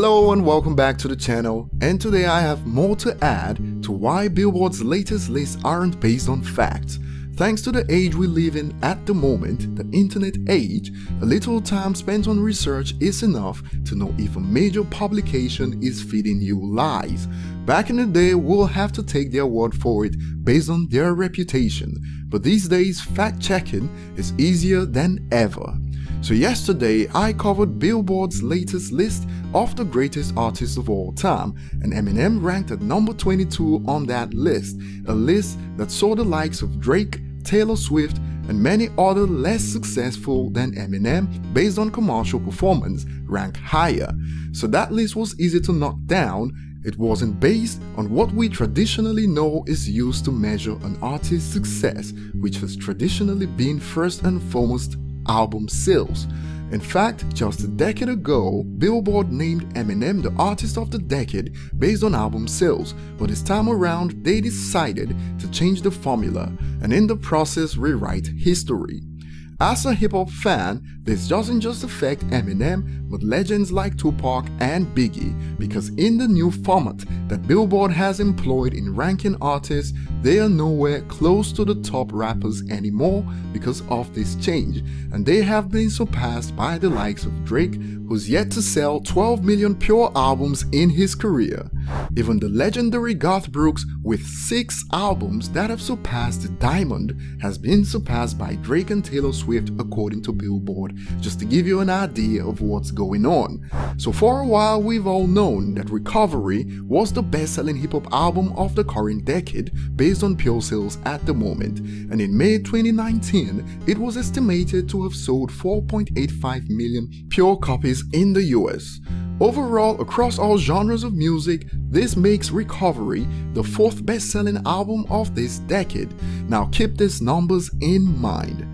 Hello and welcome back to the channel and today I have more to add to why Billboard's latest lists aren't based on facts. Thanks to the age we live in at the moment, the internet age, a little time spent on research is enough to know if a major publication is feeding you lies. Back in the day, we'll have to take their word for it based on their reputation, but these days fact checking is easier than ever. So yesterday I covered Billboard's latest list of the greatest artists of all time and Eminem ranked at number 22 on that list, a list that saw the likes of Drake, Taylor Swift and many other less successful than Eminem based on commercial performance rank higher. So that list was easy to knock down it wasn't based on what we traditionally know is used to measure an artist's success, which has traditionally been first and foremost album sales. In fact, just a decade ago, Billboard named Eminem the Artist of the Decade based on album sales, but this time around they decided to change the formula and in the process rewrite history. As a hip hop fan, this doesn't just affect Eminem, but legends like Tupac and Biggie, because in the new format that Billboard has employed in ranking artists, they are nowhere close to the top rappers anymore because of this change, and they have been surpassed by the likes of Drake, who's yet to sell 12 million pure albums in his career. Even the legendary Garth Brooks, with 6 albums that have surpassed Diamond, has been surpassed by Drake and Taylor Swift according to Billboard, just to give you an idea of what's going on. So for a while we've all known that Recovery was the best-selling hip-hop album of the current decade based on pure sales at the moment, and in May 2019 it was estimated to have sold 4.85 million pure copies in the US. Overall, across all genres of music, this makes Recovery the fourth best-selling album of this decade. Now keep these numbers in mind.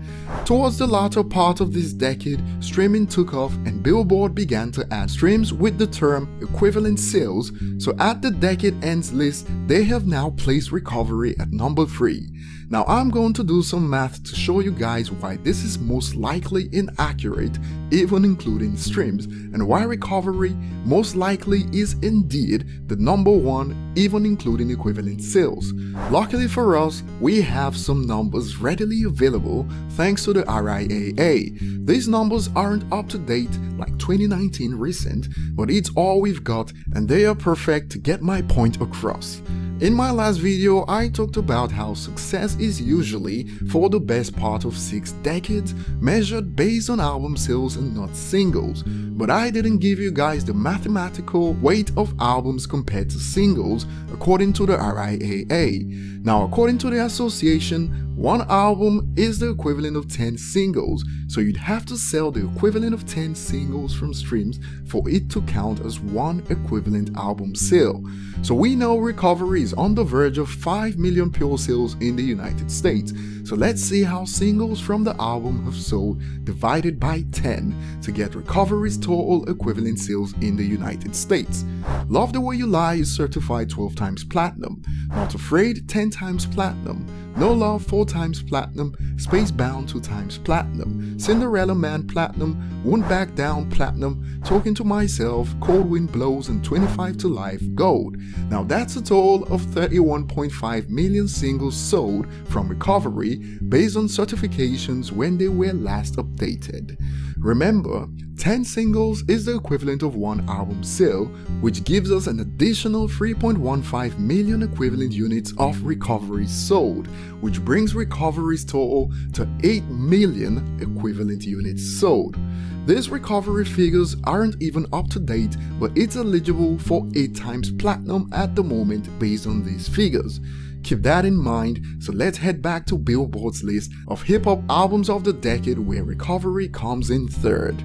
Towards the latter part of this decade, streaming took off and Billboard began to add streams with the term equivalent sales, so at the decade ends list, they have now placed Recovery at number 3. Now I'm going to do some math to show you guys why this is most likely inaccurate, even including streams, and why Recovery most likely is indeed the number one, even including equivalent sales. Luckily for us, we have some numbers readily available thanks to the RIAA. These numbers aren't up to date like 2019 recent, but it's all we've got and they are perfect to get my point across. In my last video, I talked about how success is usually for the best part of 6 decades, measured based on album sales and not singles, but I didn't give you guys the mathematical weight of albums compared to singles according to the RIAA. Now according to the association, one album is the equivalent of 10 singles, so you'd have to sell the equivalent of 10 singles from streams for it to count as one equivalent album sale. So we know Recovery is on the verge of 5 million pure sales in the United States, so let's see how singles from the album have sold divided by 10 to get Recovery's total equivalent sales in the United States. Love the Way You Lie is certified 12 times platinum, Not Afraid 10 times platinum, no Love 4 times platinum, Spacebound 2 times platinum, Cinderella Man platinum, Won't Back Down platinum, Talking to Myself, Cold Wind Blows and 25 to Life gold. Now that's a total of 31.5 million singles sold from Recovery based on certifications when they were last updated. Remember, 10 singles is the equivalent of one album sale, which gives us an additional 3.15 million equivalent units of recoveries sold, which brings Recovery's total to 8 million equivalent units sold. These recovery figures aren't even up to date, but it's eligible for 8 times platinum at the moment based on these figures. Keep that in mind, so let's head back to Billboard's list of hip hop albums of the decade where Recovery comes in third.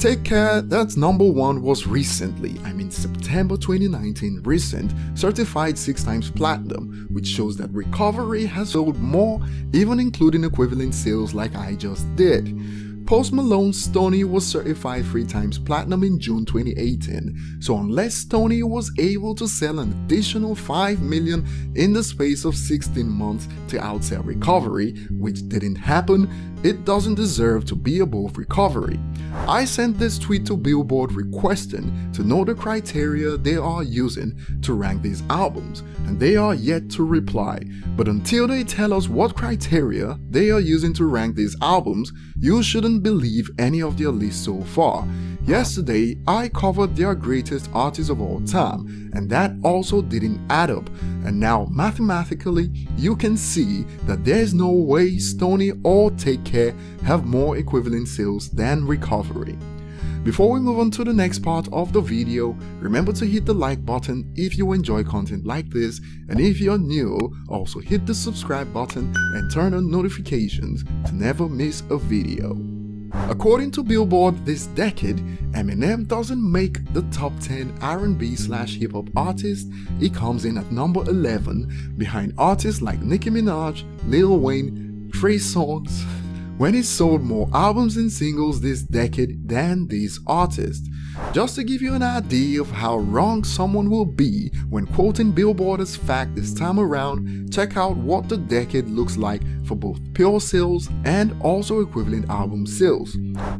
Take Care, that's number one, was recently, I mean September 2019 recent, certified 6 times platinum, which shows that Recovery has sold more, even including equivalent sales like I just did. Post Malone's Stoney was certified three times platinum in June 2018, so unless Stoney was able to sell an additional 5 million in the space of 16 months to outsell Recovery, which didn't happen, it doesn't deserve to be above Recovery. I sent this tweet to Billboard requesting to know the criteria they are using to rank these albums, and they are yet to reply. But until they tell us what criteria they are using to rank these albums, you shouldn't believe any of their lists so far. Yesterday, I covered their greatest artists of all time, and that also didn't add up. And now, mathematically, you can see that there's no way Stoney or Take Care have more equivalent sales than Recovery. Before we move on to the next part of the video, remember to hit the like button if you enjoy content like this and if you're new, also hit the subscribe button and turn on notifications to never miss a video. According to Billboard this decade, Eminem doesn't make the top 10 R&B slash hip hop artists, he comes in at number 11 behind artists like Nicki Minaj, Lil Wayne, Trey Songz, when he sold more albums and singles this decade than these artists. Just to give you an idea of how wrong someone will be when quoting Billboard as fact this time around, check out what the decade looks like for both pure sales and also equivalent album sales.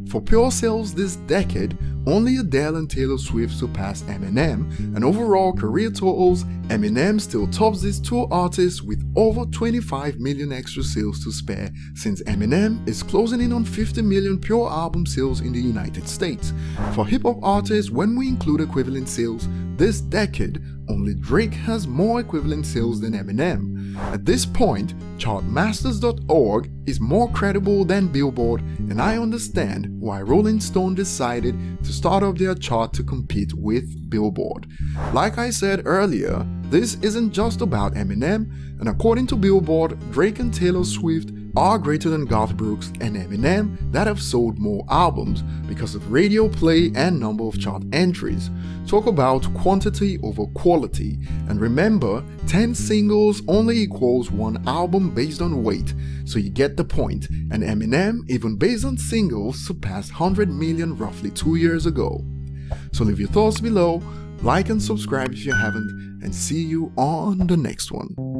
For pure sales this decade, only Adele and Taylor Swift surpassed Eminem, and overall career totals, Eminem still tops these two artists with over 25 million extra sales to spare since Eminem is closing in on 50 million pure album sales in the United States. For hip hop artists, when we include equivalent sales, this decade, only Drake has more equivalent sales than Eminem. At this point, Chartmasters.org is more credible than Billboard, and I understand why Rolling Stone decided to start up their chart to compete with Billboard. Like I said earlier, this isn't just about Eminem, and according to Billboard, Drake and Taylor Swift are greater than Garth Brooks and Eminem that have sold more albums because of radio play and number of chart entries. Talk about quantity over quality, and remember, 10 singles only equals one album based on weight, so you get the point. and Eminem, even based on singles, surpassed 100 million roughly two years ago. So leave your thoughts below, like and subscribe if you haven't, and see you on the next one.